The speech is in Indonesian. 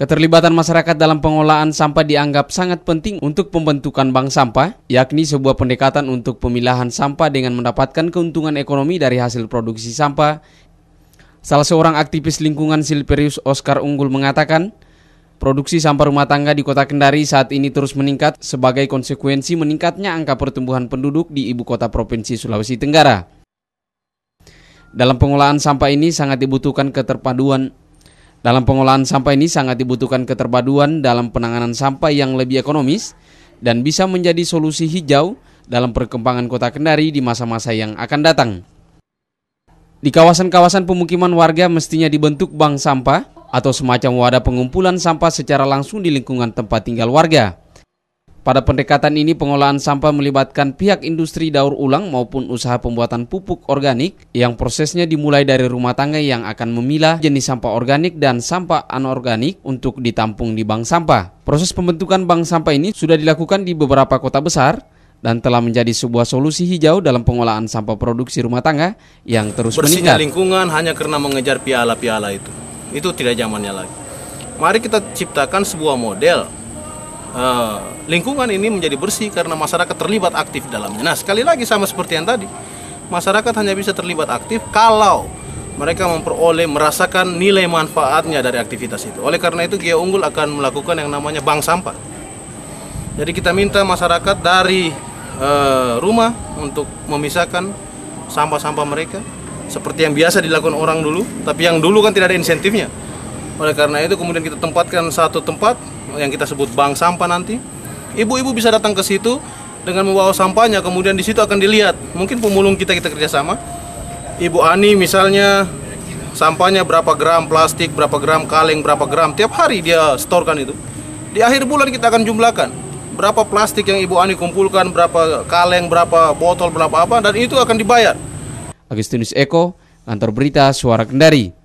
Keterlibatan masyarakat dalam pengolahan sampah dianggap sangat penting untuk pembentukan bank sampah, yakni sebuah pendekatan untuk pemilahan sampah dengan mendapatkan keuntungan ekonomi dari hasil produksi sampah. Salah seorang aktivis lingkungan Silperius Oscar Unggul mengatakan, produksi sampah rumah tangga di kota Kendari saat ini terus meningkat sebagai konsekuensi meningkatnya angka pertumbuhan penduduk di ibu kota provinsi Sulawesi Tenggara. Dalam pengolahan sampah ini sangat dibutuhkan keterpaduan dalam pengolahan sampah ini sangat dibutuhkan keterpaduan dalam penanganan sampah yang lebih ekonomis dan bisa menjadi solusi hijau dalam perkembangan kota Kendari di masa-masa yang akan datang. Di kawasan-kawasan pemukiman warga mestinya dibentuk bank sampah atau semacam wadah pengumpulan sampah secara langsung di lingkungan tempat tinggal warga. Pada pendekatan ini pengolahan sampah melibatkan pihak industri daur ulang maupun usaha pembuatan pupuk organik yang prosesnya dimulai dari rumah tangga yang akan memilah jenis sampah organik dan sampah anorganik untuk ditampung di bank sampah. Proses pembentukan bank sampah ini sudah dilakukan di beberapa kota besar dan telah menjadi sebuah solusi hijau dalam pengolahan sampah produksi rumah tangga yang terus Bersihnya meningkat. lingkungan hanya karena mengejar piala-piala itu. Itu tidak zamannya lagi. Mari kita ciptakan sebuah model uh, lingkungan ini menjadi bersih karena masyarakat terlibat aktif dalamnya. Nah, sekali lagi sama seperti yang tadi, masyarakat hanya bisa terlibat aktif kalau mereka memperoleh merasakan nilai manfaatnya dari aktivitas itu. Oleh karena itu, Gia Unggul akan melakukan yang namanya bank sampah. Jadi kita minta masyarakat dari uh, rumah untuk memisahkan sampah-sampah mereka seperti yang biasa dilakukan orang dulu, tapi yang dulu kan tidak ada insentifnya. Oleh karena itu kemudian kita tempatkan satu tempat yang kita sebut bank sampah nanti. Ibu-ibu bisa datang ke situ dengan membawa sampahnya, kemudian di situ akan dilihat. Mungkin pemulung kita kita kerjasama. Ibu Ani misalnya sampahnya berapa gram plastik, berapa gram kaleng, berapa gram tiap hari dia storkan itu. Di akhir bulan kita akan jumlahkan berapa plastik yang Ibu Ani kumpulkan, berapa kaleng, berapa botol, berapa apa dan itu akan dibayar. Agustinus Eko, kantor berita Suara Kendari.